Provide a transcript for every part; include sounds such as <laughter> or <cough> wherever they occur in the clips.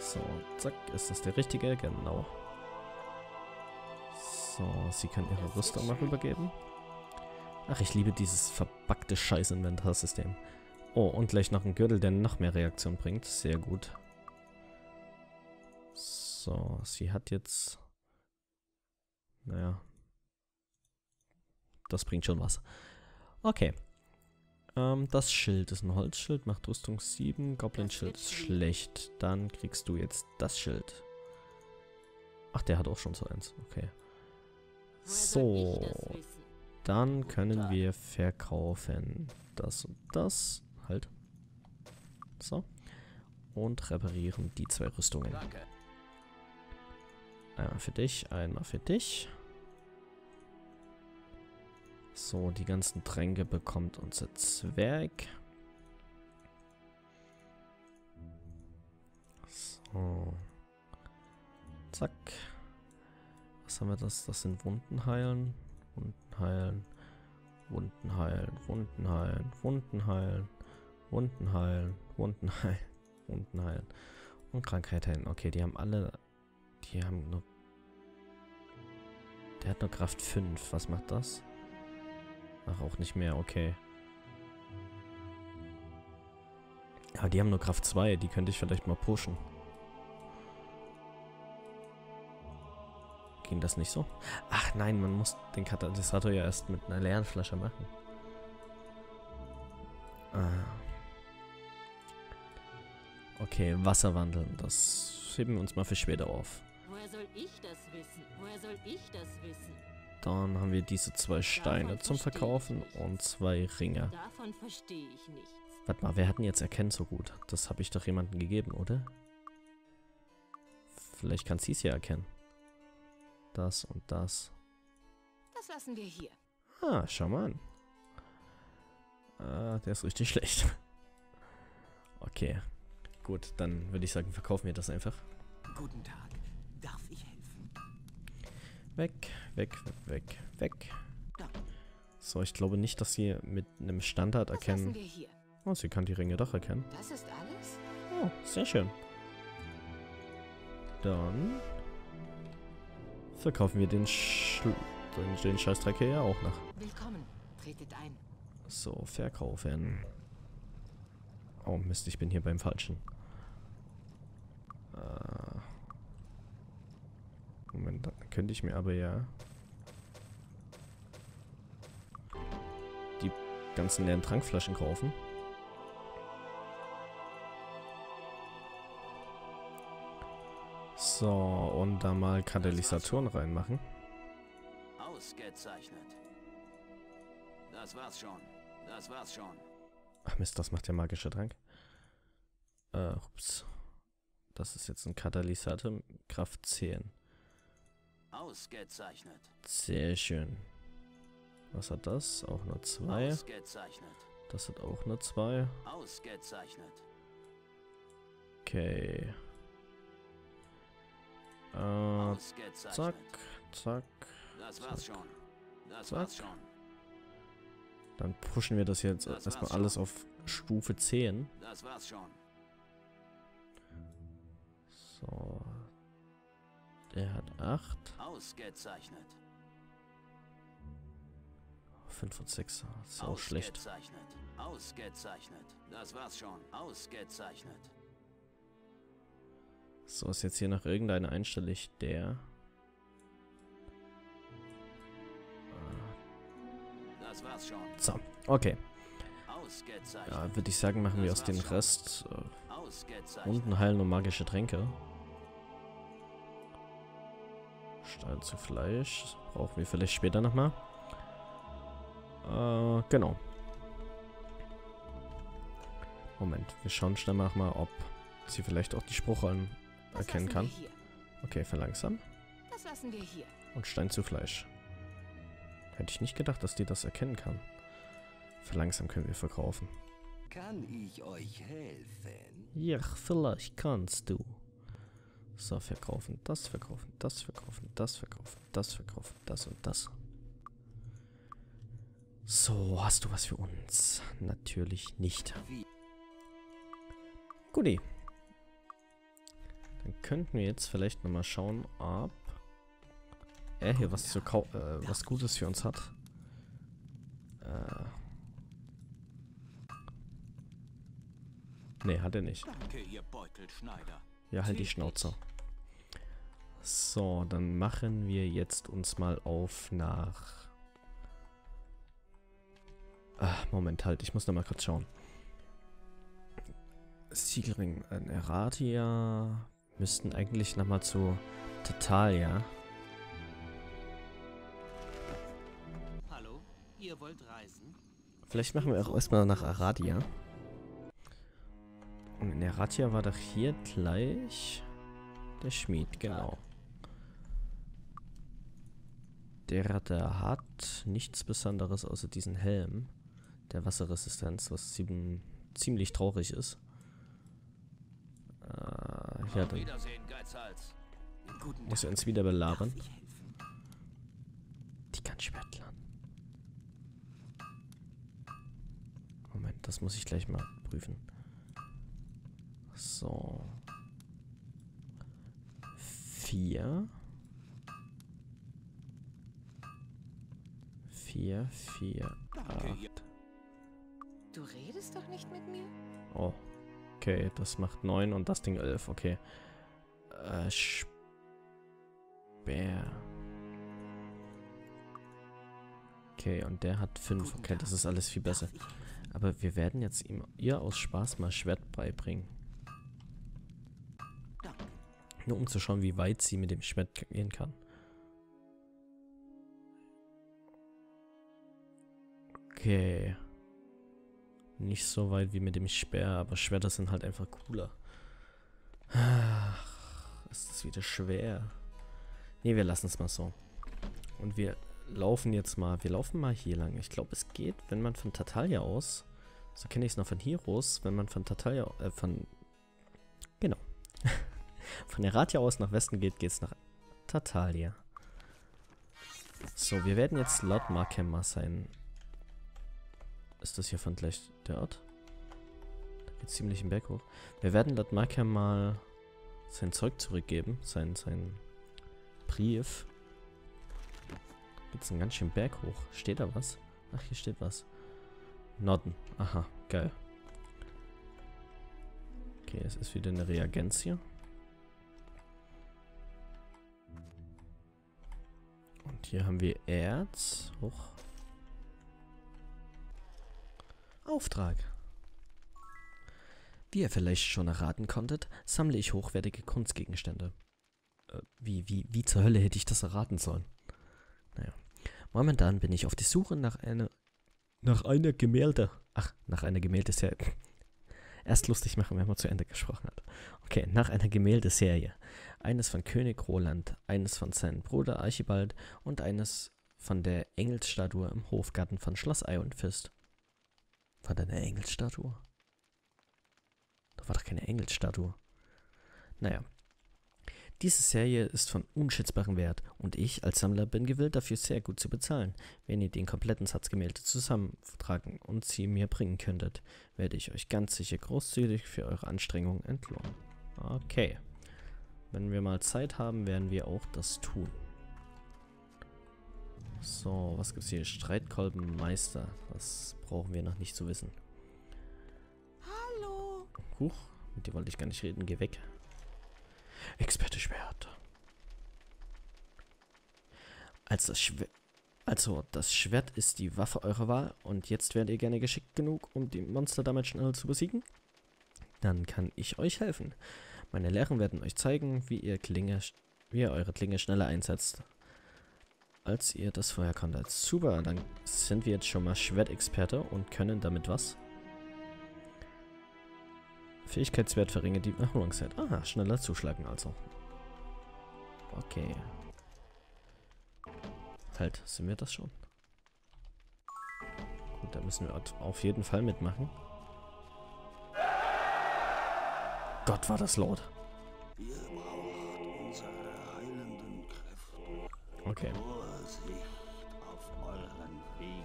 So, zack, ist das der richtige? Genau. So, sie kann ihre Rüstung mal rübergeben. Ach, ich liebe dieses verbackte Scheiß-Inventarsystem. Oh, und gleich noch ein Gürtel, der noch mehr Reaktion bringt. Sehr gut. So, sie hat jetzt... Naja. Das bringt schon was. Okay. Ähm, das Schild ist ein Holzschild, macht Rüstung 7. Goblin-Schild ist schlecht. Dann kriegst du jetzt das Schild. Ach, der hat auch schon so eins. Okay. So. Dann können wir verkaufen das und das. Halt. So. Und reparieren die zwei Rüstungen. Einmal für dich, einmal für dich. So, die ganzen Tränke bekommt unser Zwerg. So. Zack. Was haben wir das? Das sind Wunden heilen. Wunden heilen. Wunden heilen. Wunden heilen. Wunden heilen. Wunden heilen. Wunden heilen. <laughs> Wunden heilen. Und Krankheit heilen. Okay, die haben alle... Die haben nur... Der hat nur Kraft 5. Was macht das? Ach, auch nicht mehr. Okay. Aber die haben nur Kraft 2. Die könnte ich vielleicht mal pushen. Ging das nicht so? Ach nein, man muss den Katalysator ja erst mit einer leeren Flasche machen. Ah. Okay, Wasser wandeln. Das heben wir uns mal für später auf. Woher soll ich das wissen? Woher soll ich das wissen? Dann haben wir diese zwei Steine zum Verkaufen und zwei Ringe. Davon verstehe ich nichts. Warte mal, wer hat denn jetzt erkennt so gut? Das habe ich doch jemandem gegeben, oder? Vielleicht kann sie es ja erkennen. Das und das. Das lassen wir hier. Ah, schau mal an. Ah, der ist richtig <laughs> schlecht. Okay. Gut, dann würde ich sagen, verkaufen wir das einfach. Guten Tag. Darf ich helfen? Weg, weg, weg, weg. So, ich glaube nicht, dass sie mit einem Standard erkennen. Oh, sie kann die Ringe doch erkennen. Das ist alles? Oh, sehr schön. Dann verkaufen wir den, den, den Scheißdreck hier ja auch noch. Willkommen. Tretet ein. So, verkaufen. Oh Mist, ich bin hier beim Falschen. Äh, Moment, dann könnte ich mir aber ja ganzen leeren Trankflaschen kaufen. So, und da mal Katalysatoren reinmachen. Ausgezeichnet. Das war's schon. Das war's schon. Ach Mist, das macht der magische Trank. Äh, ups. Das ist jetzt ein Katalysator, Kraft 10. Ausgezeichnet. Sehr schön. Was hat das? Auch nur 2. Ausgezeichnet. Das hat auch nur 2. Ausgezeichnet. Okay. Äh, zack, zack. Das war's zack. schon. Das war's schon. Dann pushen wir das jetzt Das erstmal alles schon. auf Stufe 10. Das war's schon. So. Der hat 8. Ausgezeichnet. 5 und 6. Das ist auch schlecht. Ausgezeichnet. Das war's schon. Ausgezeichnet. So, ist jetzt hier noch irgendeine einstellig der. Das war's schon. So, okay. Ja, würde ich sagen, machen wir aus dem Rest äh. Wunden heilen und magische Tränke. Stein zu Fleisch. Brauchen wir vielleicht später nochmal. Äh, genau. Moment, wir schauen schnell mal, mal, ob sie vielleicht auch die Spruchrollen erkennen kann. Okay, verlangsamen. Das lassen wir hier. Und Stein zu Fleisch. Hätte ich nicht gedacht, dass die das erkennen kann. Verlangsam können wir verkaufen. Kann ich euch helfen? Ja, vielleicht kannst du. So, verkaufen, das verkaufen, das verkaufen, das verkaufen, das verkaufen, das und das. So, hast du was für uns? Natürlich nicht. Guti. könnten wir jetzt vielleicht nochmal schauen, ob er hier was, zu äh, was Gutes für uns hat. Äh. Ne, hat er nicht. Danke, ihr Beutelschneider. Ja, halt die Schnauze. So, dann machen wir jetzt uns mal auf nach... Moment, halt, ich muss noch mal kurz schauen. Siegelring in Eratia müssten eigentlich noch mal zu Tatalia. Hallo, ihr wollt reisen? Vielleicht machen wir auch erstmal nach Aradia. Und in Eratia war doch hier gleich der Schmied, genau. Der da hat nichts Besonderes außer diesen Helm der Wasserresistenz, was ziemlich traurig ist. Äh, ja, dann muss er uns wieder belabern. Die kann Schwertlern. Moment, das muss ich gleich mal prüfen. So. Vier. Vier, vier, acht. Du redest doch nicht mit mir? Oh. Okay, das macht neun und das Ding elf, okay. Äh, Speer. Okay, und der hat fünf. Guten Okay, das ist alles viel besser. Aber wir werden jetzt ihm ihr aus Spaß mal Schwert beibringen. Nur um zu schauen, wie weit sie mit dem Schwert gehen kann. Okay. Nicht so weit wie mit dem Speer, aber Schwerter sind halt einfach cooler. Ach, ist das wieder schwer. Ne, wir lassen es mal so. Und wir laufen jetzt mal, wir laufen mal hier lang. Ich glaube, es geht, wenn man von Tatalia aus, so kenne ich es noch von Heroes, wenn man von Tatalia, äh, von, genau, <laughs> von Eratia aus nach Westen geht, geht es nach Tatalia. So, wir werden jetzt laut Markemma sein. Ist das hier von gleich der Ort? Da geht ziemlich den Berg hoch. Wir werden laut Marker mal sein Zeug zurückgeben. Sein, sein Brief. Geht's einen ganz schön Berg hoch. Steht da was? Ach, hier steht was. Norden. Aha, geil. Okay, es ist wieder eine Reagenz hier. Und hier haben wir Erz. Hoch. Auftrag. Wie ihr vielleicht schon erraten konntet, sammle ich hochwertige Kunstgegenstände. Äh, wie, wie, wie zur Hölle hätte ich das erraten sollen? Naja. Momentan bin ich auf die Suche nach einer. Nach einer Gemälde. Ach, nach einer Gemäldeserie. <laughs> Erst lustig machen, wenn man zu Ende gesprochen hat. Okay, nach einer Gemäldeserie. Eines von König Roland, eines von seinem Bruder Archibald und eines von der Engelsstatue im Hofgarten von Schloss Iron Fist. War da eine Engelsstatue? Da war doch keine Engelsstatue. Naja. Diese Serie ist von unschätzbarem Wert und ich als Sammler bin gewillt, dafür sehr gut zu bezahlen. Wenn ihr den kompletten Satz Gemälde zusammentragen und sie mir bringen könntet, werde ich euch ganz sicher großzügig für eure Anstrengungen entlohnen. Okay. Wenn wir mal Zeit haben, werden wir auch das tun. So, was gibt's hier? Streitkolbenmeister. Das brauchen wir noch nicht zu wissen. Hallo. Huch, mit dir wollte ich gar nicht reden. Geh weg. Experte Schwert. Als das Schwert. Also, das Schwert ist die Waffe eurer Wahl und jetzt werdet ihr gerne geschickt genug, um die Monster damit schnell zu besiegen? Dann kann ich euch helfen. Meine Lehren werden euch zeigen, wie ihr Klinge, wie ihr eure Klinge schneller einsetzt, als ihr das vorher konntet. Super, dann sind wir jetzt schon mal Schwertexperte und können damit was? Fähigkeitswert verringert die Erholungszeit. Ah, schneller zuschlagen also. Okay. Halt, sind wir das schon? Gut, da müssen wir auf jeden Fall mitmachen. Gott, war das laut. Ihr Vorsicht auf euren Wegen.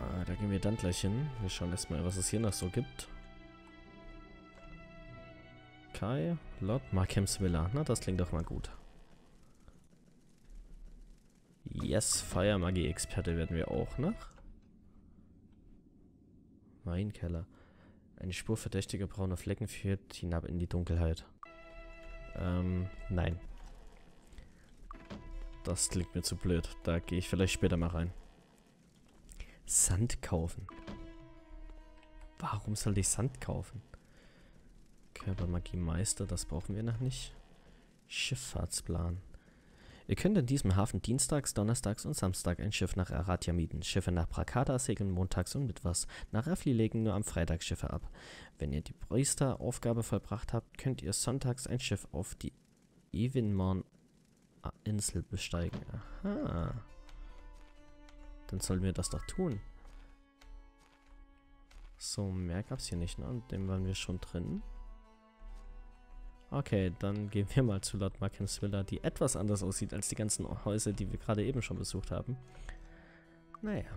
Ah, da gehen wir dann gleich hin. Wir schauen erstmal, was es hier noch so gibt. Kai, Lord Markhams Villa. Na, das klingt doch mal gut. Yes, Feuermagie-Experte werden wir auch noch. Weinkeller. Eine Spur verdächtiger brauner Flecken führt hinab in die Dunkelheit. Ähm, nein. Das klingt mir zu blöd. Da gehe ich vielleicht später mal rein. Sand kaufen. Warum soll ich Sand kaufen? Körpermagie Meister, das brauchen wir noch nicht. Schifffahrtsplan. Ihr könnt in diesem Hafen dienstags, donnerstags und samstag ein Schiff nach Aratia mieten. Schiffe nach Prakata segeln montags und mittwochs. Nach Rafli legen nur am Freitag Schiffe ab. Wenn ihr die Priester-Aufgabe vollbracht habt, könnt ihr sonntags ein Schiff auf die Evinmorn-Insel besteigen. Aha. Dann sollen wir das doch tun. So, mehr gab's hier nicht, ne? Und dem waren wir schon drin. Okay, dann gehen wir mal zu Lord Markhams Villa, die etwas anders aussieht als die ganzen Häuser, die wir gerade eben schon besucht haben. Naja.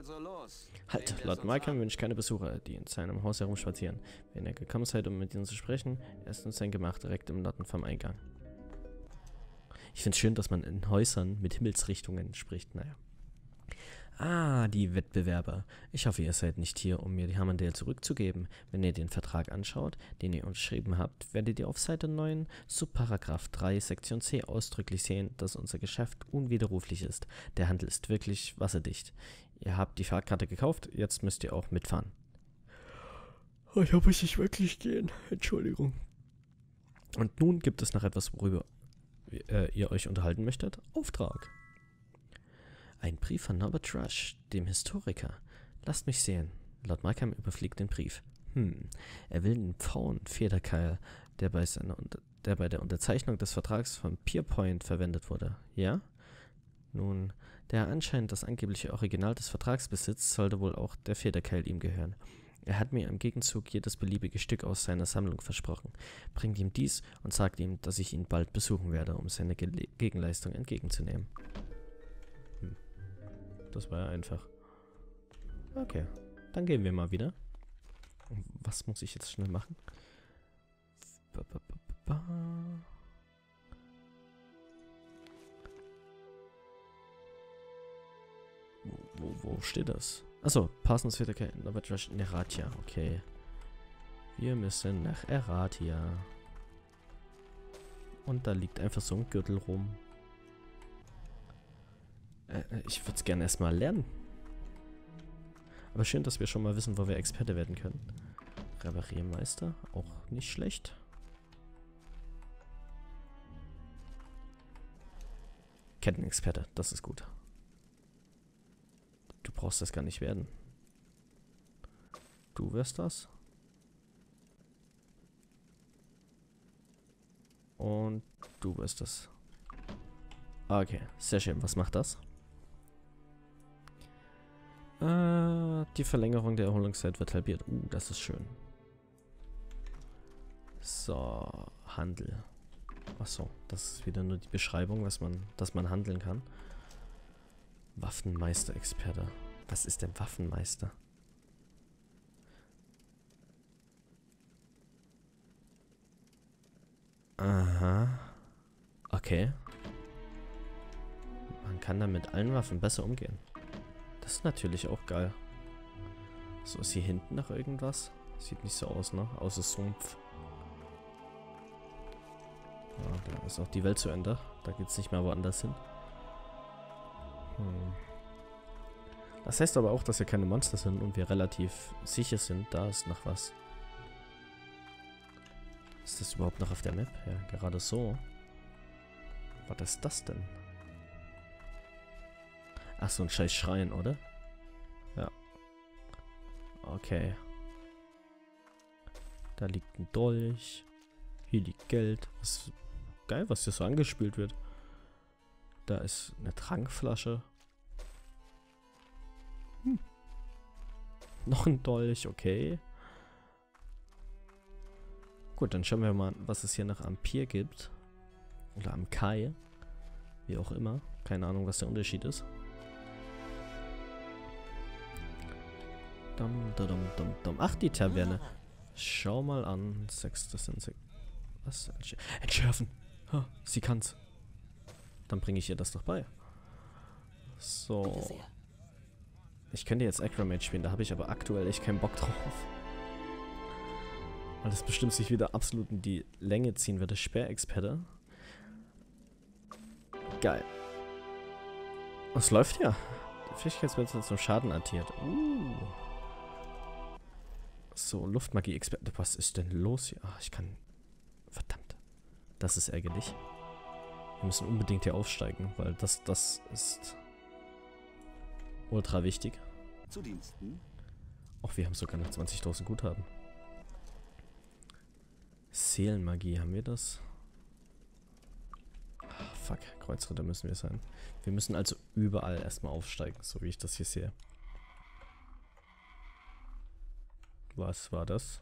Also los. Halt, Markham an. wünscht keine Besucher, die in seinem Haus herumspazieren. Wenn ihr gekommen seid, um mit ihnen zu sprechen, er ist in sein Gemach direkt im Norden vom Eingang. Ich finde es schön, dass man in Häusern mit Himmelsrichtungen spricht, naja. Ah, die Wettbewerber. Ich hoffe, ihr seid nicht hier, um mir die Hammondale zurückzugeben. Wenn ihr den Vertrag anschaut, den ihr unterschrieben habt, werdet ihr auf Seite 9, Subparagraph 3, Sektion C ausdrücklich sehen, dass unser Geschäft unwiderruflich ist. Der Handel ist wirklich wasserdicht. Ihr habt die Fahrkarte gekauft, jetzt müsst ihr auch mitfahren. Oh, ich muss ich wirklich gehen. Entschuldigung. Und nun gibt es noch etwas, worüber äh, ihr euch unterhalten möchtet. Auftrag. Ein Brief von Norbert Rush, dem Historiker. Lasst mich sehen. Lord Markham überfliegt den Brief. Hm, er will den Pfauen-Federkeil, der bei, seiner, der bei der Unterzeichnung des Vertrags von Pierpoint verwendet wurde. Ja? Nun, der anscheinend das angebliche Original des Vertrags besitzt, sollte wohl auch der Federkeil ihm gehören. Er hat mir im Gegenzug jedes beliebige Stück aus seiner Sammlung versprochen. Bringt ihm dies und sagt ihm, dass ich ihn bald besuchen werde, um seine Gele Gegenleistung entgegenzunehmen. Hm. Das war ja einfach. Okay, dann gehen wir mal wieder. Was muss ich jetzt schnell machen? Wo, steht das? Achso, Parsons Federkeil, Norbert Rush, Neratia, okay. Wir müssen nach Eratia. Und da liegt einfach so ein Gürtel rum. Äh, äh, ich würde es gerne erstmal lernen. Aber schön, dass wir schon mal wissen, wo wir Experte werden können. Repariermeister, auch nicht schlecht. Kettenexperte, das ist gut. Brauchst das gar nicht werden. Du wirst das. Und du wirst das. Okay, sehr schön. Was macht das? Äh, die Verlängerung der Erholungszeit wird halbiert. Uh, das ist schön. So, Handel. Achso, das ist wieder nur die Beschreibung, was man, dass man handeln kann. Waffenmeister-Experte. Was ist denn Waffenmeister? Aha. Okay. Man kann dann mit allen Waffen besser umgehen. Das ist natürlich auch geil. So, ist hier hinten noch irgendwas? Sieht nicht so aus, ne? Außer Sumpf. Ja, da ist auch die Welt zu Ende. Da geht's nicht mehr woanders hin. Hm. Das heißt aber auch, dass wir keine Monster sind und wir relativ sicher sind. Da ist noch was. Ist das überhaupt noch auf der Map? Ja, gerade so. Was ist das denn? Ach, so ein scheiß Schrein, oder? Ja. Okay. Da liegt ein Dolch. Hier liegt Geld. Was, geil, was hier so angespült wird. Da ist eine Trankflasche. Noch ein Dolch, okay. Gut, dann schauen wir mal, was es hier noch am Pier gibt. Oder am Kai. Wie auch immer. Keine Ahnung, was der Unterschied ist. Dum, dum, dum, dum. Ach, die Taverne. Schau mal an. Sechstes sind sech Was? Entsch Entschärfen. Ha, sie kann's. Dann bringe ich ihr das doch bei. Bitte So. sehr. Ich könnte jetzt Acromate spielen, da habe ich aber aktuell echt keinen Bock drauf. Weil das bestimmt sich wieder absolut in die Länge ziehen würde. Sperrexperte. Geil. Es läuft ja. Sind zum Schaden addiert. Uh. So, Luftmagie-Experte. Was ist denn los hier? Ah, ich kann... Verdammt. Das ist ärgerlich. Wir müssen unbedingt hier aufsteigen, weil das, das ist ultra wichtig. Zu Diensten. Auch wir haben sogar noch 20.000 Guthaben. Seelenmagie, haben wir das? Ah, fuck, Kreuzritter müssen wir sein. Wir müssen also überall erstmal aufsteigen, so wie ich das hier sehe. Was war das?